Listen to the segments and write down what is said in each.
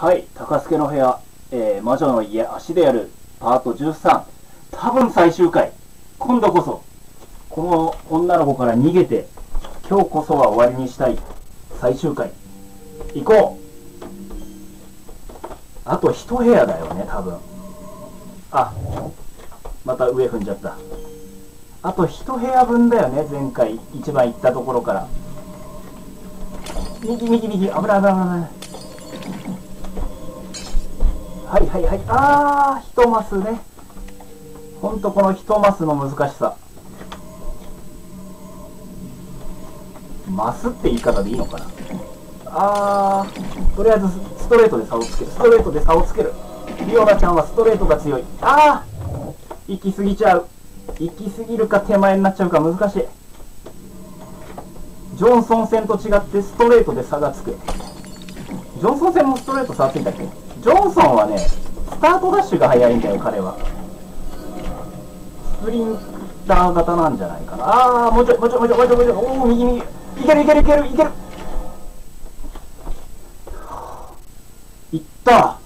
はい、高助の部屋、えー魔女の家、足でやる、パート13。多分最終回。今度こそ、この女の子から逃げて、今日こそは終わりにしたい。最終回。行こうあと一部屋だよね、多分。あ、また上踏んじゃった。あと一部屋分だよね、前回一番行ったところから。右右右、危ない危ない危ない。はいはいはい。あー、一マスね。ほんとこの一マスの難しさ。マスって言い方でいいのかな？あー、とりあえずストレートで差をつける。ストレートで差をつける。リオナちゃんはストレートが強い。あー、行き過ぎちゃう。行き過ぎるか手前になっちゃうか難しい。ジョンソン戦と違ってストレートで差がつく。ジョンソン戦もストレート差ついたっけ？ジョンソンはね、スタートダッシュが速いんだよ、彼は。スプリンター型なんじゃないかな。あー、もうちょい、もうちょい、もうちょい、もうちょい、もうちょい。おー、右右。いけるいけるいけるいける。いった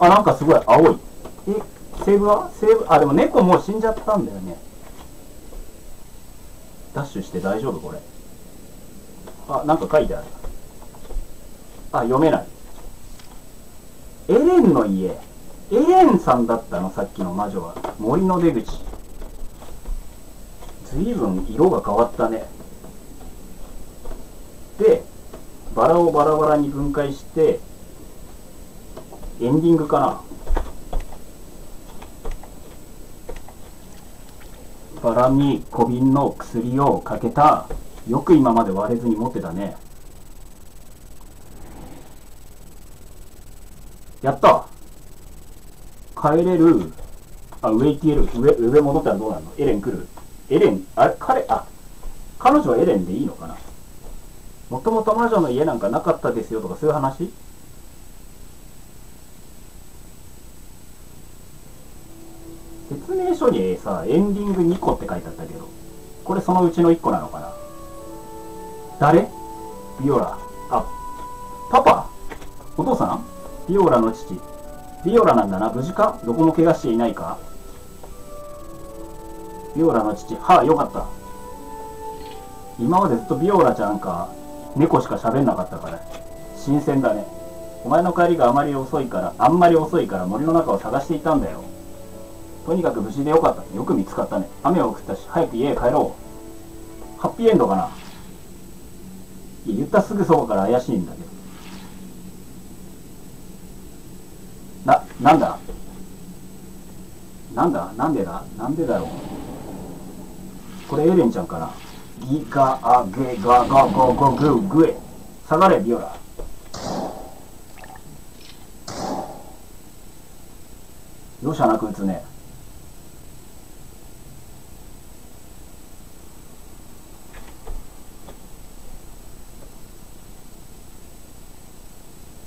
あ、なんかすごい、青い。え、セーブは？セーブ、あ、でも猫もう死んじゃったんだよね。ダッシュして大丈夫？これ。あ、なんか書いてある。あ、読めない。エンの家。エレンさんだったの、さっきの魔女は。森の出口。ずいぶん色が変わったね。で、バラをバラバラに分解して、エンディングかな。バラに小瓶の薬をかけた、よく今まで割れずに持ってたね。やった。帰れる。あ、上行ける。上、上戻ったらどうなるの？エレン来る。エレン、あれ？彼、あ、彼女はエレンでいいのかな？もともと魔女の家なんかなかったですよとかそういう話？説明書にさ、エンディング2個って書いてあったけど、これそのうちの1個なのかな？誰？ビオラ。あ、パパ？お父さん？ビオラの父。ビオラなんだな。無事か？どこも怪我していないか？ビオラの父。はあ、よかった。今までずっとビオラちゃんか、猫しか喋んなかったから、新鮮だね。お前の帰りがあまり遅いから、あんまり遅いから森の中を探していたんだよ。とにかく無事でよかった。よく見つかったね。雨を降ったし、早く家へ帰ろう。ハッピーエンドかな？言ったすぐそばから怪しいんだけど。な、んだ？なんだ？なんでだ？なんでだろう？これエレンちゃんかなギガアゲガガゴゴググエ。下がれビオラ。容赦なく撃つね。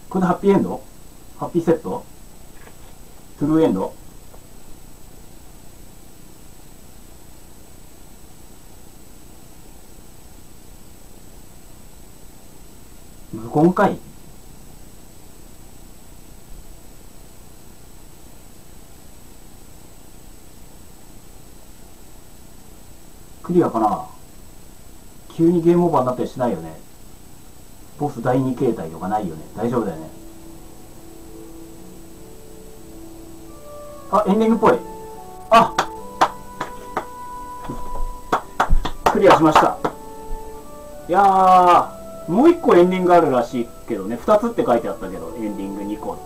これでハッピーエンド？ハッピーセット？トゥルーエンド無言かい？クリアかな？急にゲームオーバーになったりしないよね。ボス第2形態とかないよね。大丈夫だよね。あ、エンディングっぽい。あクリアしました。いやー、もう一個エンディングあるらしいけどね、二つって書いてあったけど、エンディング2個って。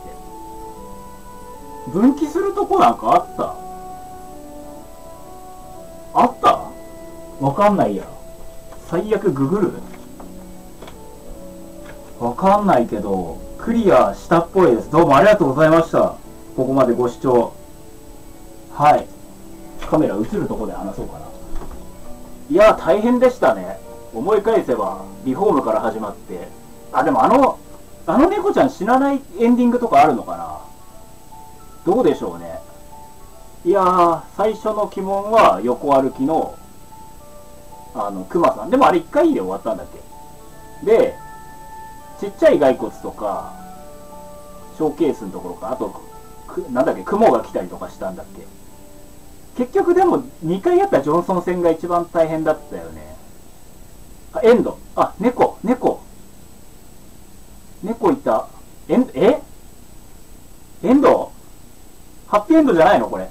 分岐するとこなんかあった？あった？わかんないや。最悪ググる？わかんないけど、クリアしたっぽいです。どうもありがとうございました。ここまでご視聴。はい。カメラ映るとこで話そうかな。いや、大変でしたね。思い返せば、リフォームから始まって。あ、でもあの、あの猫ちゃん死なないエンディングとかあるのかなどうでしょうね。いやー、最初の鬼門は横歩きの、あの、熊さん。でもあれ1回で終わったんだっけで、ちっちゃい骸骨とか、ショーケースのところかあとなんだっけ雲が来たりとかしたんだっけ結局でも2回やったジョンソン戦が一番大変だったよね。あエンド。あ猫。猫。猫いた。エンえ？エンド？ハッピーエンドじゃないの？これ。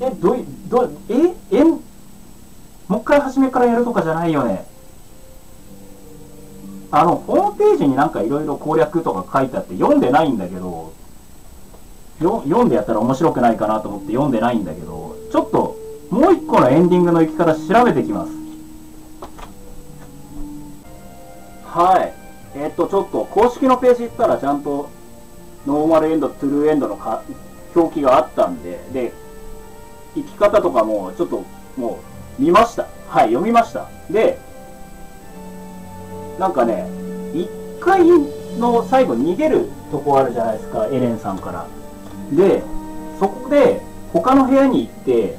えどいどえ？えんもう一回初めからやるとかじゃないよね。あのホームページになんかいろいろ攻略とか書いてあって読んでないんだけど読んでやったら面白くないかなと思って読んでないんだけどちょっともう一個のエンディングの行き方調べてきます。はい。えっとちょっと公式のページ行ったらちゃんとノーマルエンドトゥルーエンドのか表記があったんでで行き方とかもちょっともう見ました。はい読みました。でなんかね1回の最後逃げるとこあるじゃないですかエレンさんから。でそこで他の部屋に行って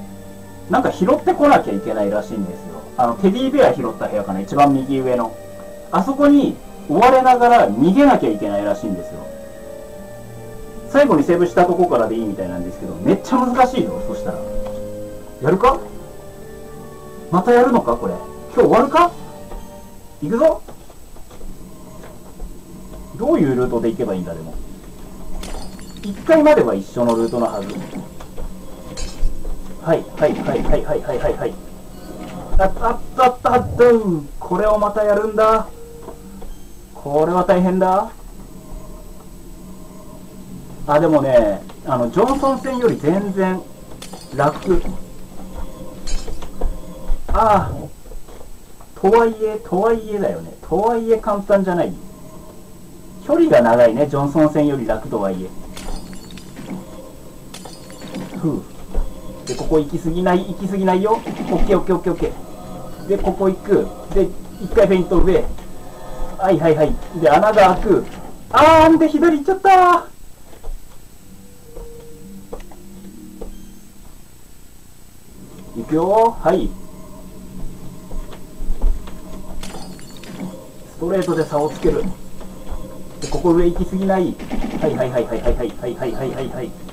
なんか拾ってこなきゃいけないらしいんですよ。あのテディベア拾った部屋かな一番右上の。あそこに追われながら逃げなきゃいけないらしいんですよ。最後にセーブしたとこからでいいみたいなんですけどめっちゃ難しいよそしたら。やるか？またやるのかこれ。今日終わるか？行くぞ。どういうルートで行けばいいんだでも。1回までは一緒のルートのはず。はいはいはいはいはいはいはいはい。あったあったあった。あったこれをまたやるんだ。これは大変だ。あでもねあのジョンソン戦より全然楽。ああ。とはいえとはいえだよね。とはいえ簡単じゃない。距離が長いねジョンソン戦より楽とはいえ。ふう。でここ行き過ぎない行き過ぎないよ。オッケーオッケーオッケーオッケーでここ行く。で一回フェイント上。はいはいはい。で穴が開く。あーんで左行っちゃった行くよはい。ストレートで差をつける。でここ上行き過ぎない。はいはいはいはいはいはいはいはいはいはいはい。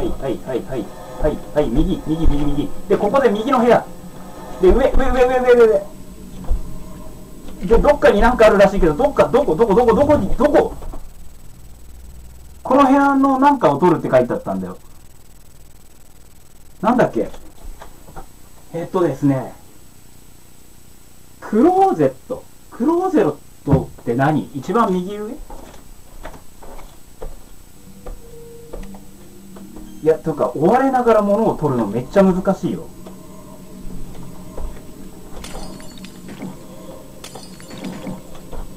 はいはいはいはいはいはい右右右右。でここで右の部屋。で上上上上上上上。でどっかになんかあるらしいけどどっかどこどこどこどこにどこ？この部屋のなんかを取るって書いてあったんだよ。なんだっけ？えっとですね。クローゼット。クローゼットって何？一番右上？いや、とか、追われながら物を取るのめっちゃ難しいよ。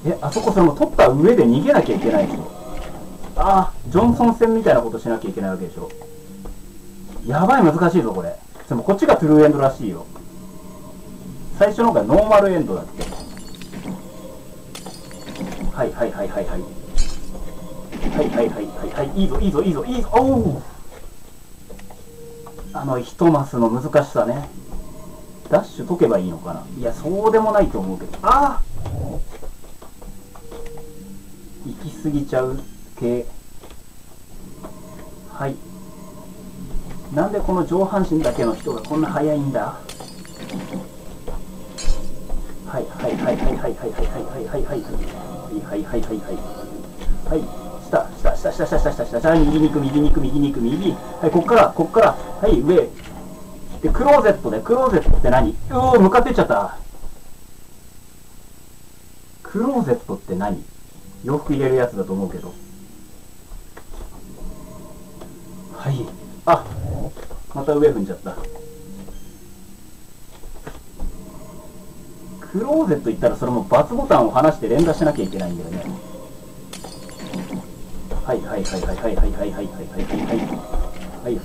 え、あそこその取った上で逃げなきゃいけないでしょ。ああ、ジョンソン戦みたいなことしなきゃいけないわけでしょ。やばい難しいぞ、これ。でもこっちがトゥルーエンドらしいよ。最初の方がノーマルエンドだって。はいはいはいはいはい。はいはいはいはいはい。いいぞいいぞいいぞいいぞ。おうあの一マスの難しさね。ダッシュ解けばいいのかないや、そうでもないと思うけど。ああ行き過ぎちゃう系。はい。なんでこの上半身だけの人がこんな速いんだ？はいはいはいはいはいはいはいはいはいはいはいはいはいはいはいはいはい下下下下下下下右に行く右に行く右に行く右はいこっからこっからはい上でクローゼットでクローゼットって何うお向かってっちゃったクローゼットって何洋服入れるやつだと思うけどはいあまた上踏んじゃったクローゼット行ったらそれも×ボタンを離して連打しなきゃいけないんだよねはいはいはいはいはいはいはいはいはいはいはいはい。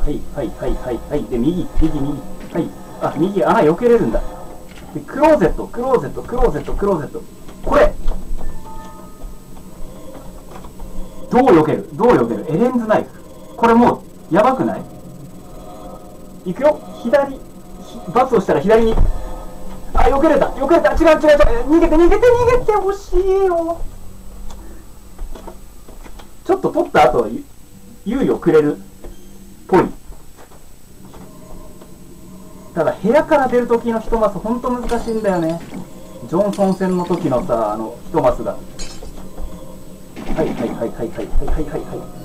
はいはいはいはいはい。で右右右。はい。あ右穴避けれるんだ。でクローゼットクローゼットクローゼットクローゼット。これ。どう避ける？どう避ける？エレンズナイフ。これもうやばくない？いくよ。左×をしたら左に。あ避けれた。避けれた。違う違う違う。逃げて逃げて逃げてほしいよ。ちょっと取った後猶予くれるっぽい。ただ部屋から出る時の一マスほんと難しいんだよね。ジョンソン戦の時のさあの一マスが。はいはいはいはいはいはいはいはいはい。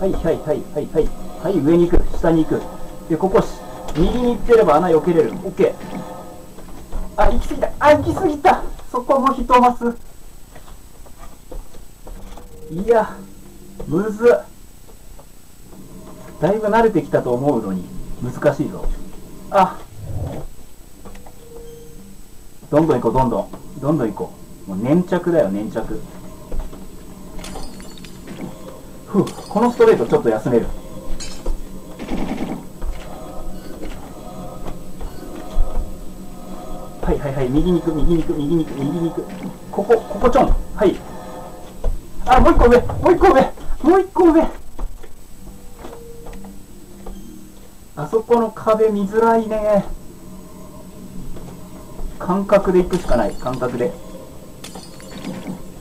はいはいはいはいはい上に行く下に行く。でここ右に行ってれば穴避けれる。オッケー。あ行き過ぎた。あ行き過ぎた。そこも一マスいやむず。だいぶ慣れてきたと思うのに難しいぞ。あ。どんどん行こうどんどん。どんどん行こう。もう粘着だよ粘着。ふうこのストレートちょっと休める。はいはい右に行く右に行く右に行く右に行く。ここここちょん。はい。あもう一個上もう一個上もう一個上。あそこの壁見づらいね。感覚で行くしかない感覚で。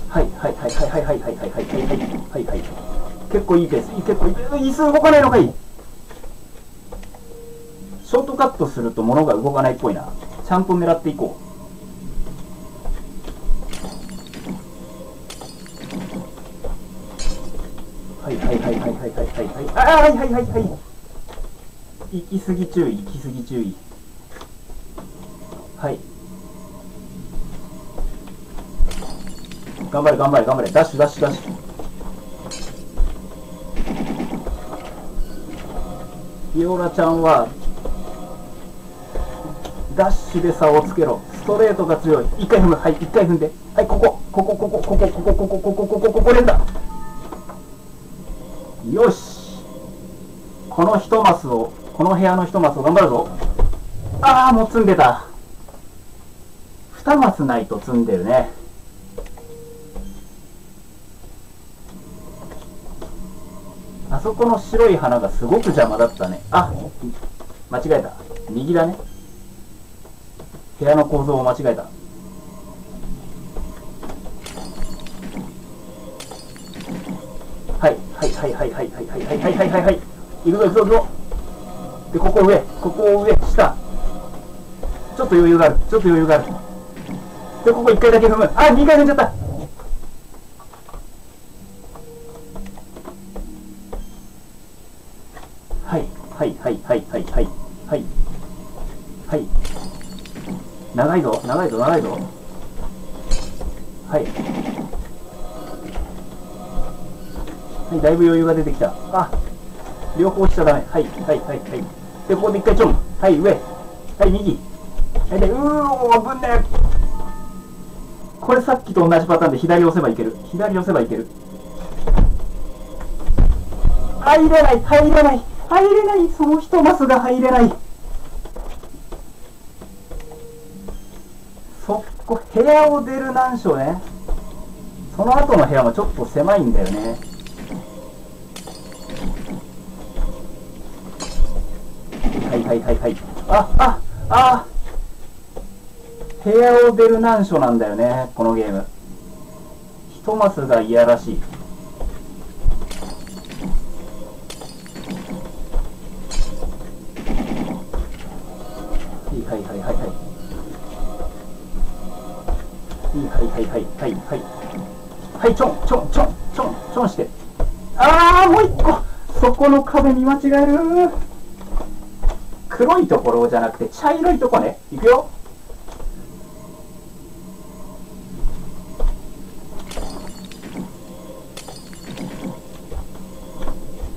はいはいはいはいはいはいはいはいはいはいはいはい。結構いいペース。結構いいペース椅子動かないのかい。ショートカットすると物が動かないっぽいな。ちゃんと狙っていこう。はいはいはいはいはいはいはいはい。あはいはいはいはい。行き過ぎ注意行き過ぎ注意。はい。頑張れ頑張れ頑張れ。ダッシュダッシュダッシュ。イオラちゃんはダッシュで差をつけろ。ストレートが強い。一回踏む。はい、一回踏んで。はい、ここ。ここ、ここ、ここ、ここ、ここ、ここ、ここ、ここ連打。よし。この一マスを、この部屋の一マスを頑張るぞ。あー、もう積んでた。二マスないと積んでるね。あそこの白い花がすごく邪魔だったね。あ、間違えた。右だね。部屋の構造を間違えた。はいはいはいはいはいはいはいはいはいはい。はいはい行くぞ行くぞ行くぞ。でここ上ここ上下。ちょっと余裕がある。ちょっと余裕がある。でここ1回だけ踏む。あ2回踏んじゃった。はいはいはいはいはいはい。長いぞ長いぞ長いぞ。はい。はいだいぶ余裕が出てきた。あ両方しちゃダメ。はいはいはいはい。でここで一回ちょんはい上。はい右。はいでうー危ねこれさっきと同じパターンで左押せばいける。左押せばいける。入れない入れない。入れない。その一マスが入れない。そこ部屋を出る難所ね。その後の部屋もちょっと狭いんだよね。はいはいはいはい。あああ。部屋を出る難所なんだよねこのゲーム。一マスがいやらしい。はいはいはいはい。はいちょんちょんちょんちょんちょんして。ああもう一個。そこの壁見間違える。黒いところじゃなくて茶色いとこね。いくよ。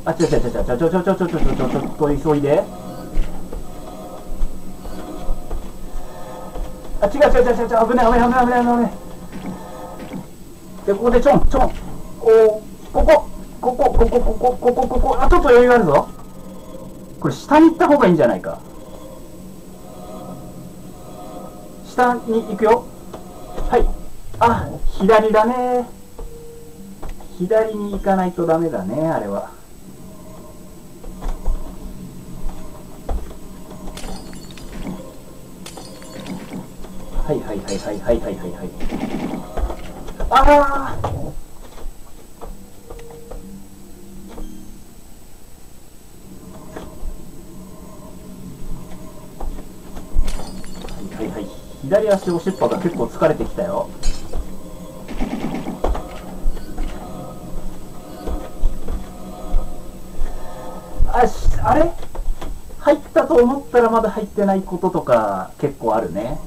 あちょちょちょちょちょちょちょちょちょちょちょちょちょっと急いであ違う違う違う違う危ない危ない危ない危ない危ないでここでちょんちょん。おここ。ここここここここここ。あちょっと余裕あるぞ。これ下に行った方がいいんじゃないか。下に行くよ。はい。あ左だね。左に行かないとダメだねあれは。はいはいはいはいはいはいはい。ああはいはいはい。左足押しっぱが結構疲れてきたよ。あしあれ？入ったと思ったらまだ入ってないこととか結構あるね。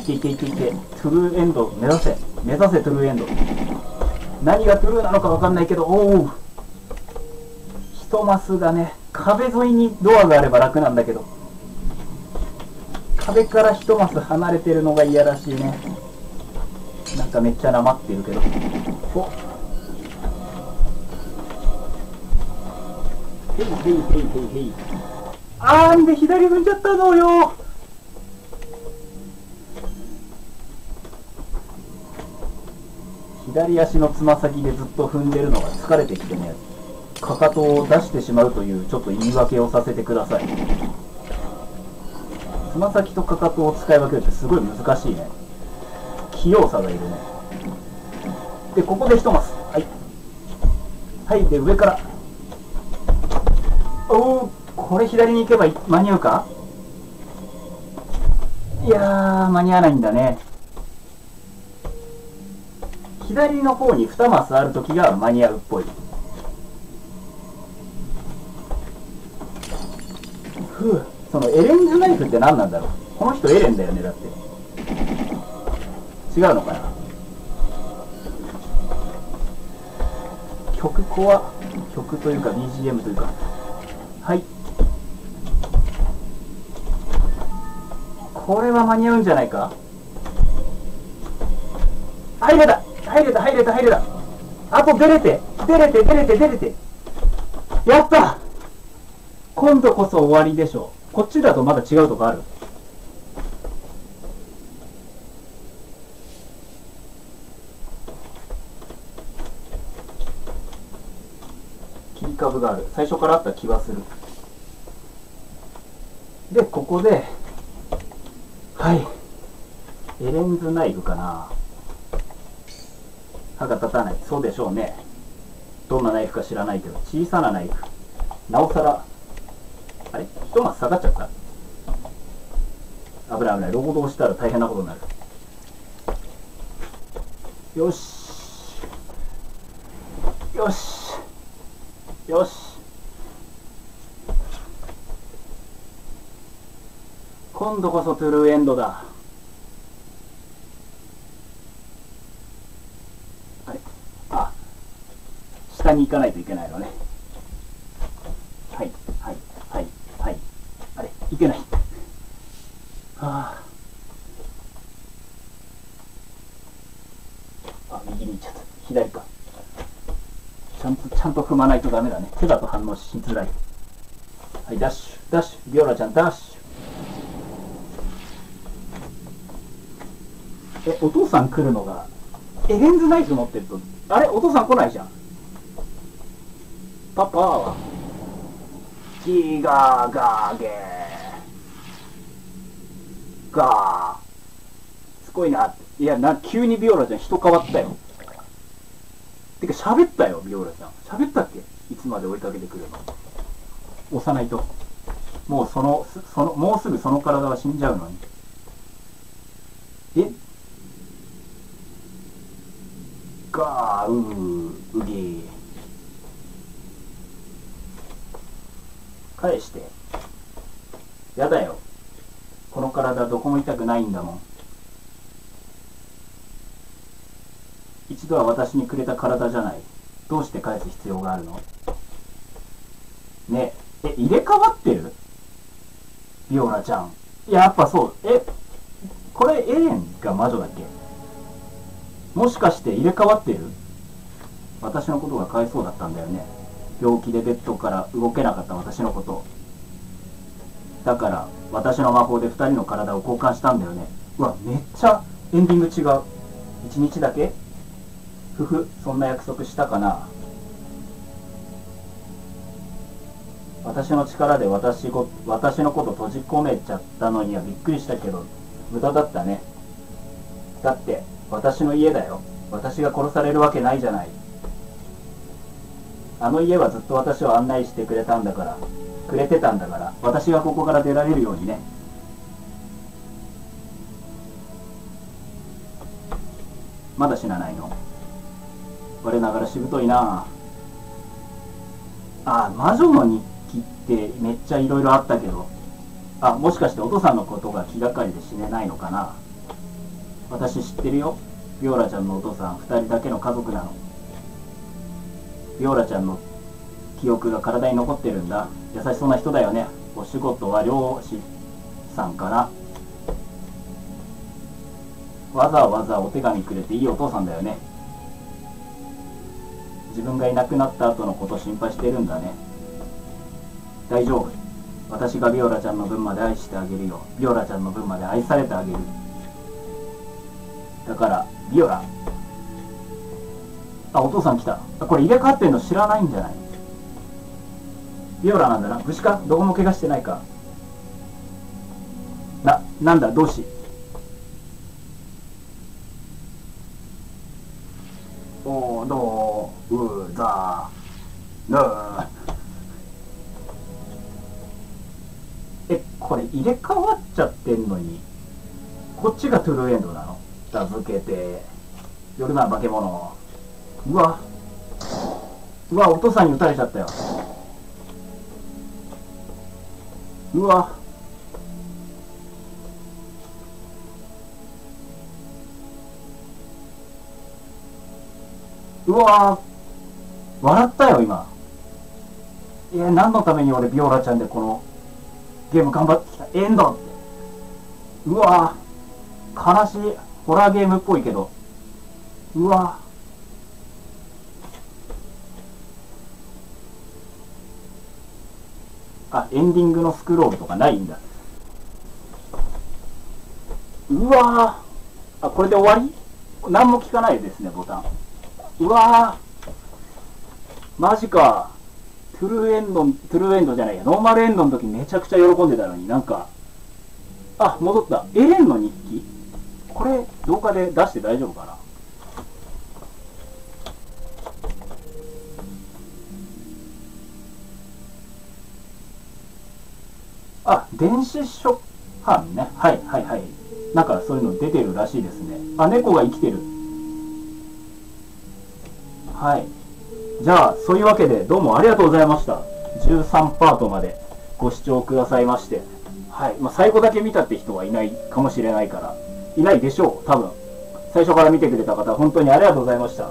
けいけいけいけいけトゥルーエンド目指せ。目指せトゥルーエンド。何がトゥルーなのか分かんないけどおお一マスがね壁沿いにドアがあれば楽なんだけど。壁から一マス離れてるのが嫌らしいね。なんかめっちゃなまってるけど。お。へいへいへいへいへいあーんで左踏んじゃったのよ左足のつま先でずっと踏んでるのが疲れてきてねかかとを出してしまうというちょっと言い訳をさせてください。つま先とかかとを使い分けるってすごい難しいね。器用さがいるね。でここでひとますはい。はいで上から。おおこれ左に行けば間に合うか？いやー間に合わないんだね。左の方に2マスある時が間に合うっぽい。ふうそのエレンズナイフって何なんだろう。この人エレンだよねだって。違うのかな。曲怖曲というか BGM というか。はい。これは間に合うんじゃないか。入れた入れた入れた入れた。あと出れて出れて出れて出れて。やった。今度こそ終わりでしょう。こっちだとまだ違うとこある。切り株がある。最初からあった気はする。でここではい。エレンズナイフかな。歯が立たない。そうでしょうね。どんなナイフか知らないけど小さなナイフ。なおさらあれ？一マス下がっちゃった。危ない危ない。労働したら大変なことになる。よし。よし。よし。今度こそトゥルーエンドだあれあ下に行かないといけないのね。はいはいはいはい。あれいけない。はああ右に行っちゃった。左か。ちゃんとちゃんと踏まないとダメだね。手だと反応しづらい。はいダッシュダッシュ。ビオラちゃんダッシュ。えお父さん来るのがエレンズナイフ持ってるとあれお父さん来ないじゃん。パパはギガガゲーガーすごいないやな急にビオラちゃん人変わったよ。てか喋ったよビオラちゃん。喋ったっけ？いつまで追いかけてくるの。押さないと。もうそのそのもうすぐその体は死んじゃうのに。え？ガーうーうぎー。返して。やだよ。この体どこも痛くないんだもん。一度は私にくれた体じゃない。どうして返す必要があるの？ねえ。え入れ替わってる？ビオラちゃん。やっぱそう。えこれエレンが魔女だっけ？もしかして入れ替わってる？私のことがかわいそうだったんだよね。病気でベッドから動けなかった私のこと。だから私の魔法で2人の体を交換したんだよね。うわめっちゃエンディング違う。1日だけ？ふふそんな約束したかな？私の力で私ご私のこと閉じ込めちゃったのにはびっくりしたけど無駄だったね。だって私の家だよ。私が殺されるわけないじゃない。あの家はずっと私を案内してくれたんだからくれてたんだから私がここから出られるようにね。まだ死なないの？我ながらしぶといな。ああ魔女の日記ってめっちゃいろいろあったけどあもしかしてお父さんのことが気がかりで死ねないのかな？私知ってるよ。ビオラちゃんのお父さん2人だけの家族なの。ビオラちゃんの記憶が体に残ってるんだ。優しそうな人だよね。お仕事は漁師さんかな。わざわざお手紙くれていいお父さんだよね。自分がいなくなった後のこと心配してるんだね。大丈夫。私がビオラちゃんの分まで愛してあげるよ。ビオラちゃんの分まで愛されてあげる。だからビオラあお父さん来た。これ入れ替わってんの知らないんじゃない？ビオラなんだな。無事か？どこも怪我してないか。ななんだ？どうし？おどうざぬえこれ入れ替わっちゃってんのにこっちがトゥルーエンドなの？名付けて。夜な化け物うわ。うわお父さんに撃たれちゃったよ。うわ。うわ。笑ったよ今。いや何のために俺ビオラちゃんでこのゲーム頑張ってきた？エンド。ってうわ。悲しい。ホラーゲームっぽいけど。うわ。あエンディングのスクロールとかないんだ。うわあこれで終わり？何も聞かないですねボタン。うわマジか。トゥルーエンドトゥルーエンドじゃないや。ノーマルエンドの時めちゃくちゃ喜んでたのになんか。あ戻った。エレンの日記？これ動画で出して大丈夫かな？あ、電子書販ね。はいはいはい。なんかそういうの出てるらしいですね。あ、猫が生きてる。はい。じゃあ、そういうわけでどうもありがとうございました。13パートまでご視聴くださいまして。はい。まあ、最後だけ見たって人はいないかもしれないから。いないでしょう、多分。最初から見てくれた方、本当にありがとうございました。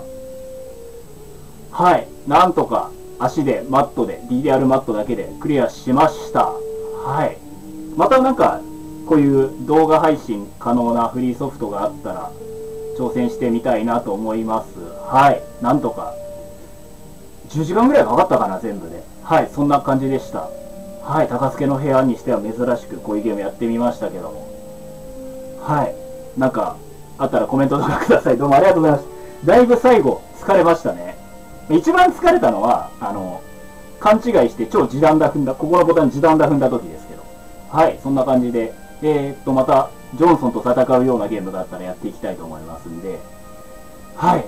はい。なんとか足でマットで、DDR マットだけでクリアしました。はい。またなんか、こういう動画配信可能なフリーソフトがあったら、挑戦してみたいなと思います。はい。なんとか、10時間ぐらいかかったかな、全部で。はい、そんな感じでした。はい、高助の部屋にしては珍しくこういうゲームやってみましたけども。はい。なんか、あったらコメントとかください。どうもありがとうございます。だいぶ最後、疲れましたね。一番疲れたのは、あの、勘違いして超時短だ踏んだ、ここのボタン時短だ踏んだ時ですけど。はい、そんな感じで、えー、っと、また、ジョンソンと戦うようなゲームだったらやっていきたいと思いますんで、はい。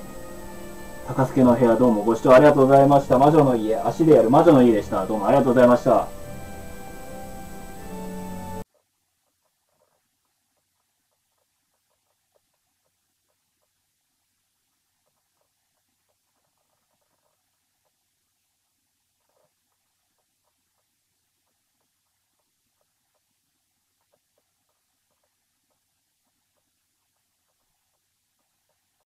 高助の部屋どうもご視聴ありがとうございました。魔女の家、足でやる魔女の家でした。どうもありがとうございました。